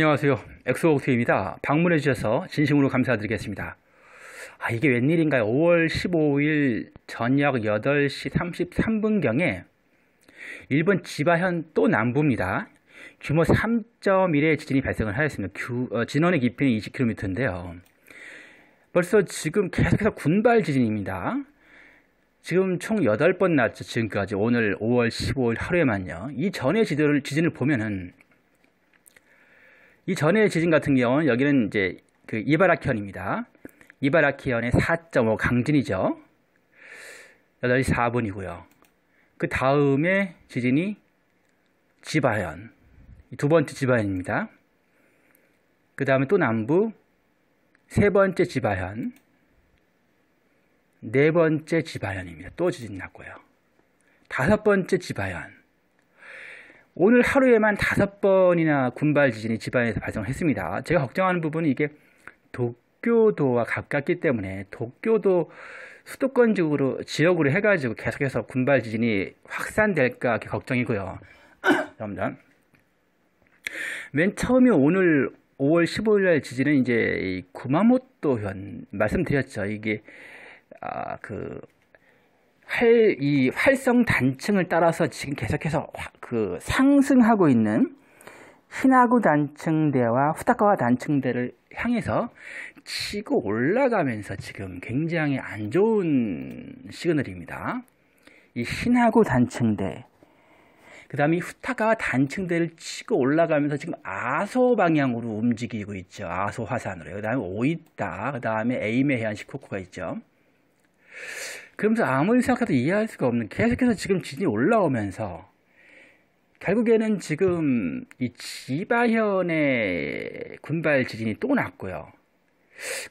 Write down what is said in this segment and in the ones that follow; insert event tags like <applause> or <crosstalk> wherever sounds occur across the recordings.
안녕하세요. 엑소옥트입니다. 방문해 주셔서 진심으로 감사드리겠습니다. 아, 이게 웬일인가요? 5월 15일 저녁 8시 33분경에 일본 지바현 또 남부입니다. 규모 3.1의 지진이 발생을 하였습니다. 규, 어, 진원의 깊이는 20km인데요. 벌써 지금 계속해서 군발 지진입니다. 지금 총 8번 났죠. 지금까지 오늘 5월 15일 하루에만요. 이 전의 지도를, 지진을 보면은 이 전의 지진 같은 경우는 여기는 이제 그 이바라키현입니다. 이바라키현의 4.5 강진이죠. 8시 4분이고요. 그 다음에 지진이 지바현. 두 번째 지바현입니다. 그 다음에 또 남부 세 번째 지바현. 네 번째 지바현입니다. 또 지진 났고요. 다섯 번째 지바현. 오늘 하루에만 다섯 번이나 군발 지진이 지바현에서 발생했습니다. 제가 걱정하는 부분은 이게 도쿄도와 가깝기 때문에 도쿄도 수도권 지역으로, 지역으로 해가지고 계속해서 군발 지진이 확산될까 걱정이고요. <coughs> 여러분들. 맨 처음에 오늘 5월 15일 날 지진은 이제 구마모토현 말씀드렸죠. 이게 아, 그, 활, 이 활성 단층을 따라서 지금 계속해서 그 상승하고 있는 히나구 단층대와 후타카와 단층대를 향해서 치고 올라가면서 지금 굉장히 안 좋은 시그널입니다. 이 히나구 단층대, 그 다음에 후타카와 단층대를 치고 올라가면서 지금 아소 방향으로 움직이고 있죠. 아소 화산으로. 그 다음에 오이타, 그 다음에 에이메 해안 시코쿠가 있죠. 그러면서 아무리 생각해도 이해할 수가 없는 계속해서 지금 지진이 올라오면서 결국에는 지금 이 지바현의 군발 지진이 또 났고요.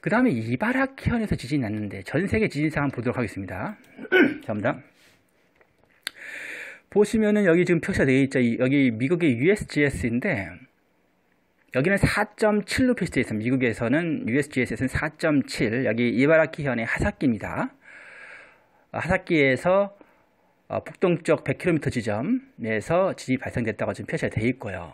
그 다음에 이바라키현에서 지진이 났는데 전 세계 지진 상황 보도록 하겠습니다. <clears throat> 감사합니다. 보시면은 여기 지금 표시가 되어 있죠. 여기 미국의 USGS인데 여기는 4.7로 표시되어 있습니다. 미국에서는 USGS에서는 4.7 여기 이바라키현의 하사키입니다. 하사키에서 어, 북동쪽 100km 지점에서 지진이 발생됐다고 지금 표시가 되어 있고요.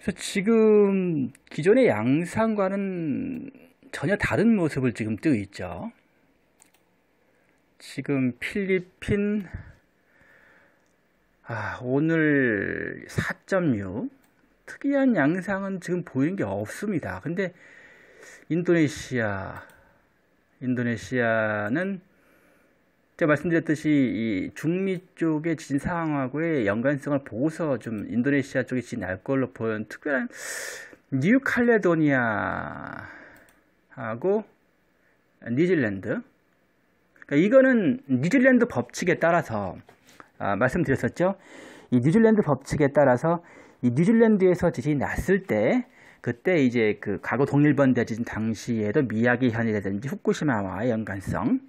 그래서 지금 기존의 양상과는 전혀 다른 모습을 지금 띄고 있죠. 지금 필리핀 아, 오늘 4.6 특이한 양상은 지금 보이는 게 없습니다. 근데 인도네시아 인도네시아는 제가 말씀드렸듯이 이 중미 쪽의 지진 상황하고의 연관성을 보고서 좀 인도네시아 쪽에 지진 날 걸로 보는 특별한 뉴칼레도니아하고 뉴질랜드. 그러니까 이거는 뉴질랜드 법칙에 따라서 아, 말씀드렸었죠? 이 뉴질랜드 법칙에 따라서 이 뉴질랜드에서 지진이 났을 때 그때 이제 그 과거 동일본 대지진 당시에도 미야기 현이라든지 후쿠시마와의 연관성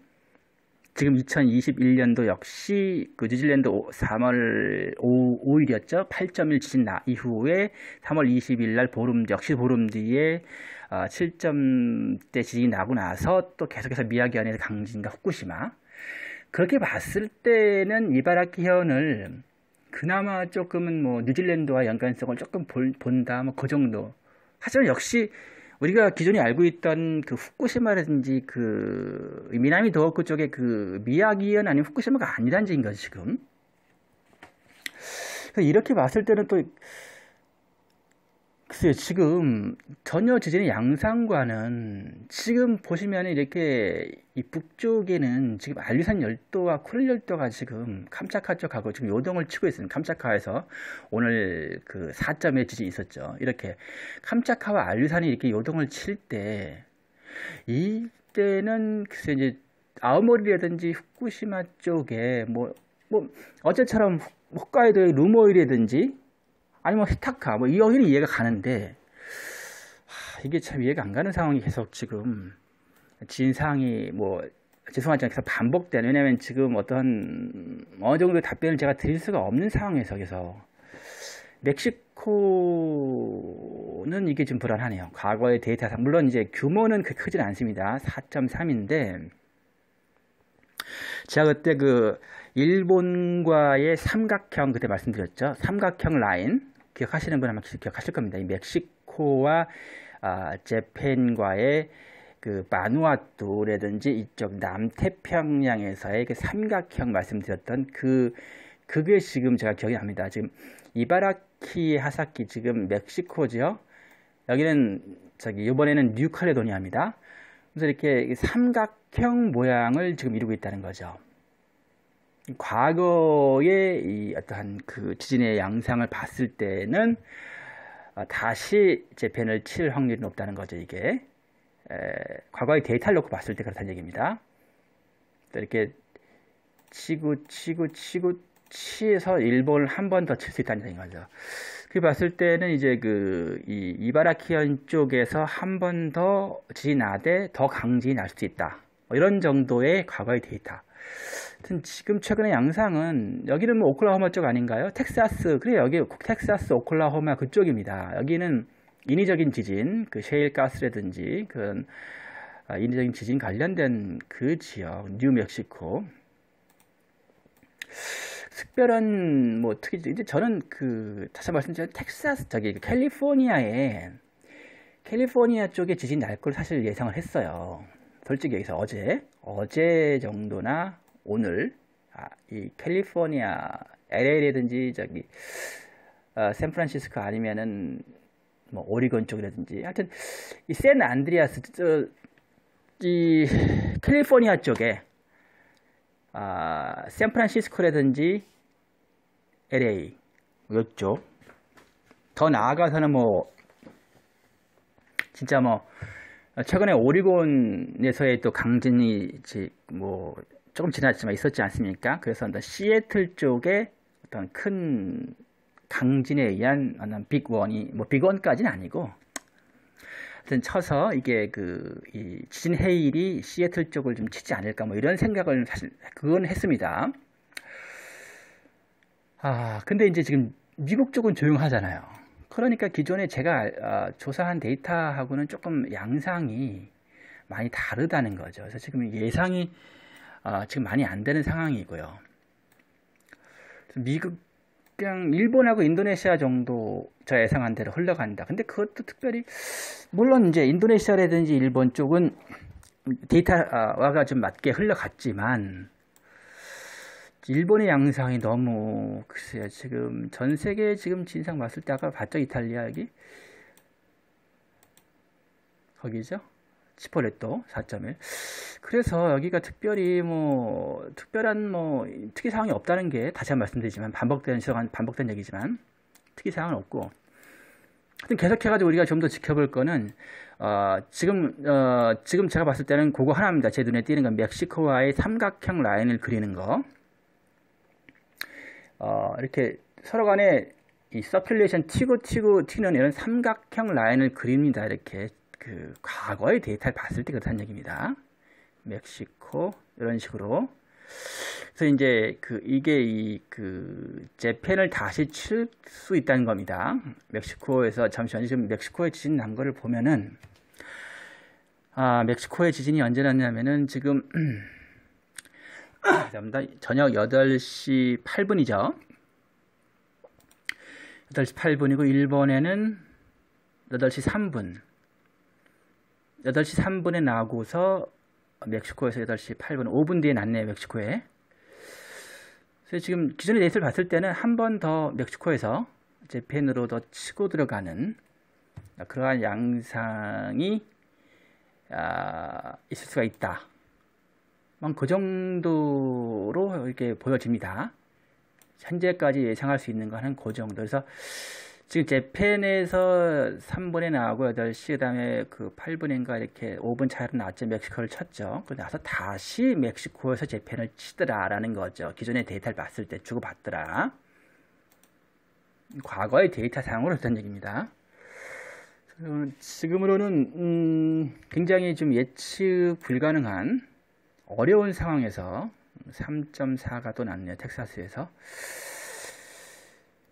지금 2021년도 역시 그 뉴질랜드 3월 5, 일이었죠? 8.1 지진 나 이후에 3월 20일 날 보름 역시 보름 뒤에 어, 7점대 지진이 나고 나서 또 계속해서 미야기 안에서 강진과 후쿠시마. 그렇게 봤을 때는 이바라키현을 그나마 조금은 뭐 뉴질랜드와 연관성을 조금 볼, 본다 뭐 그 정도. 하지만 역시 우리가 기존에 알고 있던 그 후쿠시마라든지 그 미나미 도호쿠 쪽의 그 미야기현 아니면 후쿠시마가 아니란 거죠 지금. 이렇게 봤을 때는 또 글쎄요 지금 전혀 지진의 양상과는 지금 보시면 이렇게 이 북쪽에는 지금 알류산 열도와 코릴 열도가 지금 캄차카 쪽하고 지금 요동을 치고 있습니다. 캄차카에서 오늘 그 4.1 지진이 있었죠. 이렇게 캄차카와 알류산이 이렇게 요동을 칠 때 이때는 글쎄 이제 아오모리라든지 후쿠시마 쪽에 뭐, 뭐, 어제처럼 홋카이도의 루모이라든지 아니면 히타카, 뭐, 이여기는 이해가 가는데, 하, 이게 참 이해가 안 가는 상황이 계속 지금 진상이 뭐 죄송하지만 계속 반복되는 왜냐면 지금 어떤 어느 정도 답변을 제가 드릴 수가 없는 상황에서 계속 멕시코는 이게 좀 불안하네요. 과거의 데이터상 물론 이제 규모는 그렇게 크진 않습니다. 4.3인데 제가 그때 그 일본과의 삼각형 그때 말씀드렸죠. 삼각형 라인 기억하시는 분 아마 기억하실 겁니다. 이 멕시코와 아, 재팬과의 그 마누아투라든지 이쪽 남태평양에서의 그 삼각형 말씀드렸던 그 그게 지금 제가 기억이 납니다. 지금 이바라키 하사키 지금 멕시코죠. 여기는 저기 이번에는 뉴칼레도니아입니다. 그래서 이렇게 삼각형 모양을 지금 이루고 있다는 거죠. 과거의 이 어떠한 그 지진의 양상을 봤을 때는 어, 다시 재팬을 칠 확률이 높다는 거죠. 이게 에, 과거의 데이터를 놓고 봤을 때 그렇다는 얘기입니다. 이렇게 치고 치고 치고 치에서 일본을 한 번 더 칠 수 있다는 얘기인 거죠. 그 봤을 때는 이제 그 이 이바라키현 쪽에서 한 번 더 지나되 더 강진이 날 수 있다. 뭐 이런 정도의 과거의 데이터. 하여튼 지금 최근의 양상은 여기는 뭐 오클라호마 쪽 아닌가요? 텍사스 그래 여기 텍사스 오클라호마 그쪽입니다. 여기는 인위적인 지진, 그 셰일 가스라든지 아, 인위적인 지진 관련된 그 지역, 뉴멕시코. 특별한 뭐 특히 이제 저는 그 다시 말씀드린 텍사스 저기 그 캘리포니아에 캘리포니아 쪽에 지진 날 걸 사실 예상을 했어요. 솔직히 여기서 어제 어제 정도나 오늘 아, 이 캘리포니아 LA라든지 저기 어, 샌프란시스코 아니면은 뭐 오리건 쪽이라든지 하여튼 이 샌 안드리아스 저, 이 캘리포니아 쪽에 아, 샌프란시스코라든지 LA 이쪽 더 나아가서는 뭐 진짜 뭐 최근에 오리곤에서의 또 강진이 뭐 조금 지났지만 있었지 않습니까? 그래서 시애틀 쪽에 어떤 큰 강진에 의한 어떤 빅원이 뭐 빅원까지는 아니고 하여튼 쳐서 이게 그 이 지진 해일이 시애틀 쪽을 좀 치지 않을까 뭐 이런 생각을 사실 그건 했습니다. 아 근데 이제 지금 미국 쪽은 조용하잖아요. 그러니까 기존에 제가 아, 조사한 데이터하고는 조금 양상이 많이 다르다는 거죠. 그래서 지금 예상이 아, 지금 많이 안 되는 상황이고요. 미국 그냥 일본하고 인도네시아 정도 저 예상한 대로 흘러간다. 근데 그것도 특별히 물론 이제 인도네시아라든지 일본 쪽은 데이터와가 좀 맞게 흘러갔지만 일본의 양상이 너무 글쎄요 지금 전 세계 지금 진상 봤을 때 아까 봤죠 이탈리아 여기 거기죠 치폴레토 4.1 그래서 여기가 특별히 뭐 특별한 뭐 특이 사항이 없다는 게 다시 한 번 말씀드리지만 반복된 시간 반복된 얘기지만 특이 사항은 없고 하여튼 계속해가지고 우리가 좀 더 지켜볼 거는 어, 지금 어, 지금 제가 봤을 때는 그거 하나입니다. 제 눈에 띄는 건 멕시코와의 삼각형 라인을 그리는 거. 어, 이렇게 서로 간에 이 circulation 튀고 튀고 튀는 이런 삼각형 라인을 그립니다. 이렇게 그 과거의 데이터를 봤을 때 그렇다는 얘기입니다. 멕시코 이런 식으로 그래서 이제 그 이게 이 그 Japan을 다시 칠 수 있다는 겁니다. 멕시코에서 잠시만요. 지금 멕시코에 지진 난 거를 보면은 아 멕시코의 지진이 언제 났냐면은 지금. <clears throat> 저녁 8시 8분이죠. 8시 8분이고 일본에는 8시 3분 8시 3분에 나고서 멕시코에서 8시 8분 5분 뒤에 났네요 멕시코에 그래서 지금 기존의 데이터를 봤을 때는 한 번 더 멕시코에서 재팬으로 더 치고 들어가는 그러한 양상이 아, 있을 수가 있다. 그 정도로 이렇게 보여집니다. 현재까지 예상할 수 있는 거는 그 정도. 그래서 지금 재팬에서 3분에 나오고 8시 그다음에 그 8분인가 이렇게 5분 차이로 나왔죠. 멕시코를 쳤죠. 그러고 나서 다시 멕시코에서 재팬을 치더라라는 거죠. 기존의 데이터를 봤을 때 주고받더라. 과거의 데이터 상으로 했던 얘기입니다. 지금으로는 음 굉장히 좀 예측 불가능한 어려운 상황에서 3.4가 또 났네요. 텍사스에서.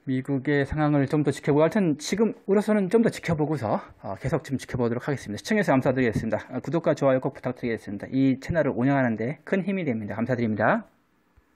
미국의 상황을 좀 더 지켜보고 하여튼 지금으로서는 좀 더 지켜보고서 어, 계속 좀 지켜보도록 하겠습니다. 시청해주셔서 감사드리겠습니다. 어, 구독과 좋아요 꼭 부탁드리겠습니다. 이 채널을 운영하는데 큰 힘이 됩니다. 감사드립니다.